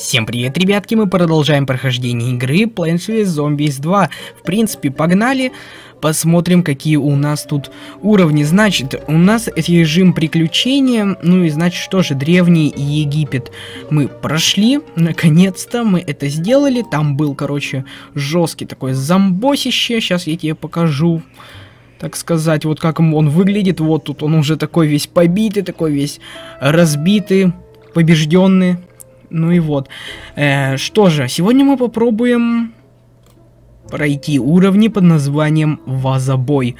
Всем привет, ребятки, мы продолжаем прохождение игры Plants vs Zombies 2. В принципе, погнали, посмотрим, какие у нас тут уровни. Значит, у нас режим приключения, ну и значит, что же, Древний Египет мы прошли, наконец-то мы это сделали. Там был, короче, жесткий такой зомбосище, сейчас я тебе покажу так сказать, вот как он выглядит, вот тут он уже такой весь побитый, такой весь разбитый, побежденный, ну и вот. Э, что же, сегодня мы попробуем пройти уровни под названием Вазобой.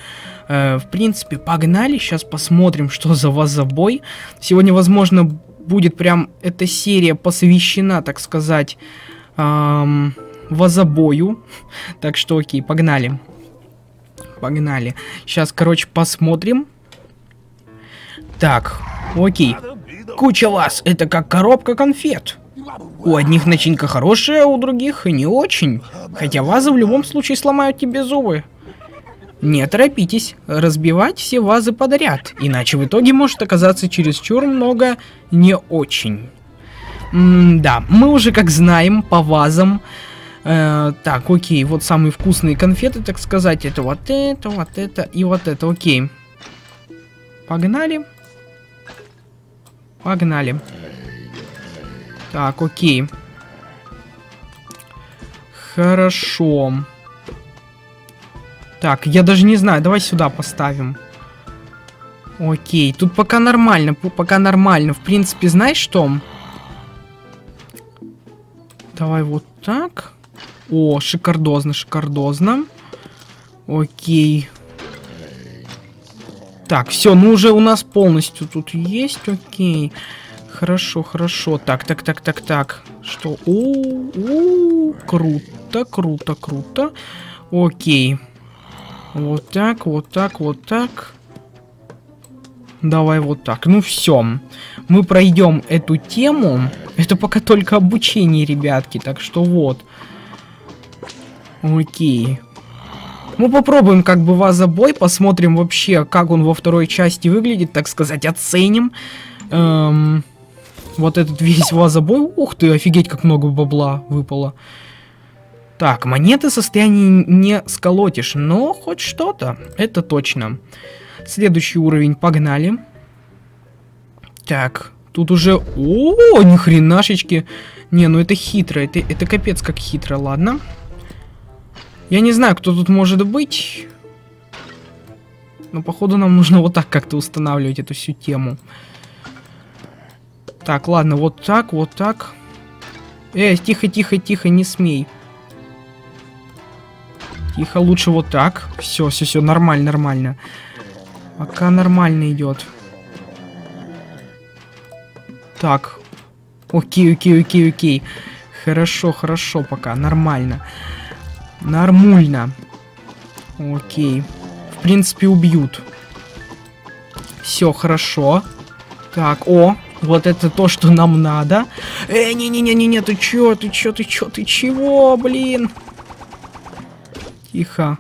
Э, в принципе, погнали, сейчас посмотрим, что за Вазобой. Сегодня, возможно, будет прям эта серия посвящена, так сказать, эм, Вазобою. Так что окей, погнали. Погнали. Сейчас, короче, посмотрим. Так, окей. Куча вас, это как коробка конфет. У одних начинка хорошая, у других не очень. Хотя вазы в любом случае сломают тебе зубы. Не торопитесь, разбивать все вазы подряд, иначе в итоге может оказаться чересчур много не очень. М да, мы уже как знаем по вазам. Э, так, окей, вот самые вкусные конфеты, так сказать, это вот это, вот это и вот это, окей. Погнали. Погнали. Так, окей. Хорошо. Так, я даже не знаю, давай сюда поставим. Окей, тут пока нормально, пока нормально. В принципе, знаешь что? Давай вот так. О, шикардозно, шикардозно. Окей. Так, все, ну уже у нас полностью тут есть, окей. Хорошо, хорошо. Так, так, так, так, так. Что? О, о, круто, круто, круто. Окей. Вот так, вот так, вот так. Давай вот так. Ну все. Мы пройдем эту тему. Это пока только обучение, ребятки. Так что вот. Окей. Мы попробуем как бы вазобой, посмотрим вообще, как он во второй части выглядит, так сказать, оценим. Эм, вот этот весь вазобой. Ух ты, офигеть, как много бабла выпало. Так, монеты состояние не сколотишь, но хоть что-то, это точно. Следующий уровень, погнали. Так, тут уже... О, ни хренашечки. Не, ну это хитро, это, это капец как хитро, ладно. Я не знаю, кто тут может быть. Но походу нам нужно вот так как-то устанавливать эту всю тему. Так, ладно, вот так, вот так. Эй, тихо, тихо, тихо, не смей. Тихо, лучше вот так. Все, все, все, нормально, нормально. Пока нормально идет. Так. Окей, окей, окей, окей. Хорошо, хорошо пока, нормально. Нормально. Окей. В принципе, убьют. Все, хорошо. Так, о, вот это то, что нам надо. Эй, не-не-не-не, ты чё, ты чё, ты чё, ты чего, блин? Тихо.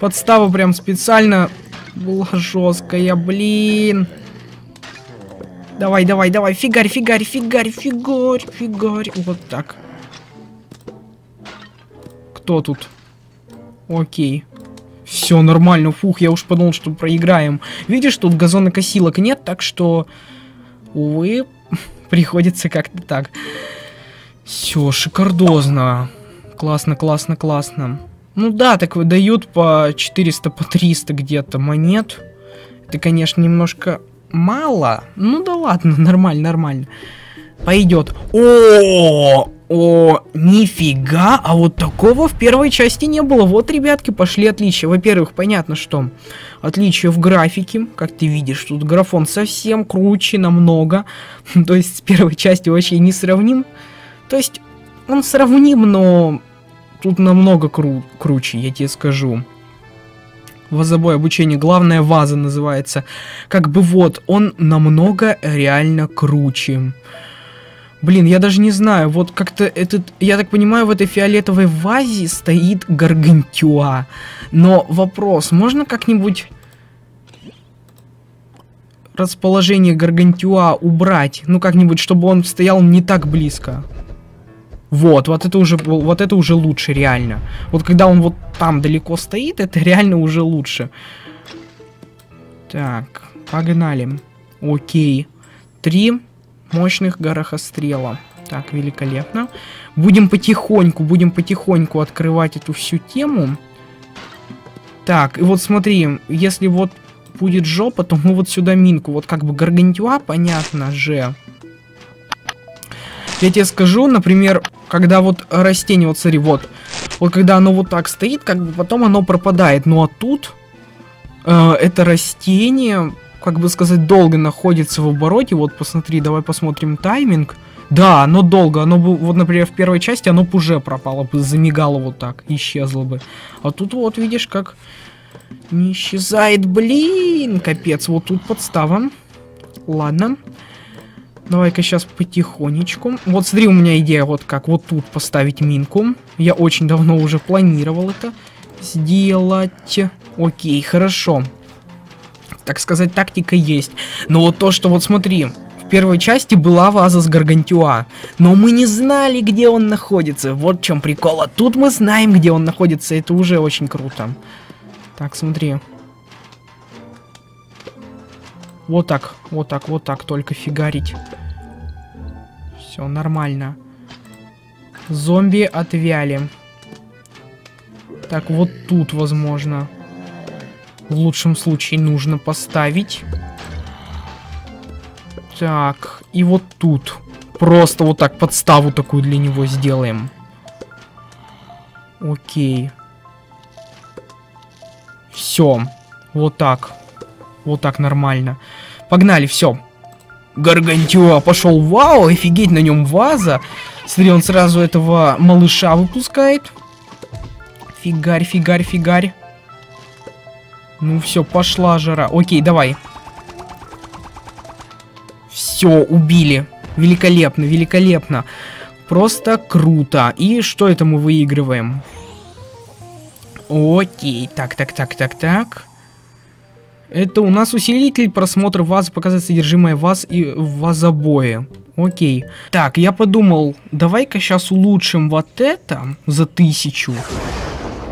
Подстава прям специально была жесткая, блин. Давай, давай, давай, фигарь, фигарь, фигарь, фигарь, фигарь. Вот так. Кто тут? Окей. Все нормально, фух, я уж подумал, что проиграем. Видишь, тут газонокосилок нет, так что Увы, приходится как-то так. Все, шикардозно. Классно, классно, классно. Ну да, так выдают по 400, по 300 где-то монет. Это, конечно, немножко мало. Ну да ладно, нормально, нормально. Пойдет. О, о, нифига, а вот такого в первой части не было. Вот, ребятки, пошли отличия. Во-первых, понятно, что отличие в графике. Как ты видишь, тут графон совсем круче намного. То есть с первой части вообще не сравним. То есть он сравним, но тут намного кру круче, я тебе скажу. Вазобой обучение, главная ваза называется. Как бы вот, он намного реально круче. Блин, я даже не знаю, вот как-то этот, я так понимаю, в этой фиолетовой вазе стоит гаргантюа. Но вопрос, можно как-нибудь расположение гаргантюа убрать? Ну, как-нибудь, чтобы он стоял не так близко. Вот, вот это уже, вот это уже лучше, реально. Вот когда он вот там далеко стоит, это реально уже лучше. Так, погнали. Окей. Три мощных горохострела. Так, великолепно. Будем потихоньку, будем потихоньку открывать эту всю тему. Так, и вот смотри, если вот будет жопа, то мы вот сюда минку. Вот как бы гаргантюа, понятно же. Я тебе скажу, например, когда вот растение, вот смотри, вот. Вот когда оно вот так стоит, как бы потом оно пропадает. Ну а тут э, это растение, как бы сказать, долго находится в обороте. Вот посмотри, давай посмотрим тайминг. Да, оно долго, оно бы, вот, например, в первой части оно бы уже пропало бы, замигало вот так, исчезло бы. А тут вот, видишь, как не исчезает, блин, капец, вот тут подстава. Ладно. Давай-ка сейчас потихонечку. Вот смотри, у меня идея вот как вот тут поставить минку. Я очень давно уже планировал это сделать. Окей, хорошо. Так сказать, тактика есть. Но вот то, что вот смотри, первой части была ваза с Гаргантюа, но мы не знали, где он находится. Вот в чем прикол. А тут мы знаем, где он находится. Это уже очень круто. Так, смотри. Вот так, вот так, вот так, только фигарить. Все нормально. Зомби отвяли. Так, вот тут, возможно. В лучшем случае нужно поставить. Так, и вот тут. Просто вот так подставу такую для него сделаем. Окей. Все. Вот так. Вот так нормально. Погнали, все. Гаргантюа пошел. Вау, офигеть, на нем ваза. Смотри, он сразу этого малыша выпускает. Фигарь, фигарь, фигарь. Ну все, пошла жара. Окей, давай. Все, убили. Великолепно, великолепно. Просто круто. И что это мы выигрываем? Окей, так, так, так, так, так. Это у нас усилитель просмотр вазы, показывает содержимое ваз и вазобоя. Окей. Так, я подумал, давай-ка сейчас улучшим вот это за тысячу.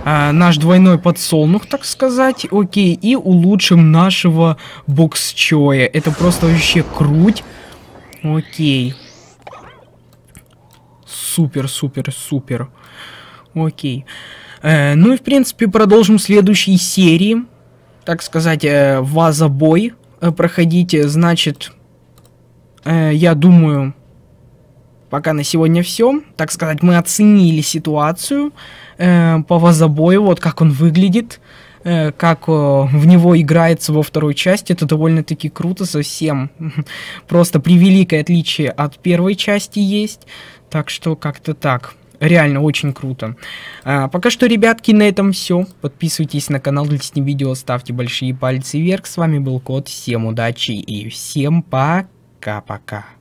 А, наш двойной подсолнух, так сказать. Окей, и улучшим нашего боксчоя. Это просто вообще круть. Окей. Супер, супер, супер. Окей. Э, ну и, в принципе, продолжим следующей серии. Так сказать, э, вазобой э, проходите. Значит, э, я думаю, пока на сегодня все. Так сказать, мы оценили ситуацию э, по вазобою, вот как он выглядит. Э, как э, в него играется во второй части, это довольно-таки круто совсем. Просто превеликое отличие от первой части есть. Так что как-то так. Реально очень круто. А, пока что, ребятки, на этом все. Подписывайтесь на канал, листни видео, ставьте большие пальцы вверх. С вами был Кот. Всем удачи и всем пока-пока.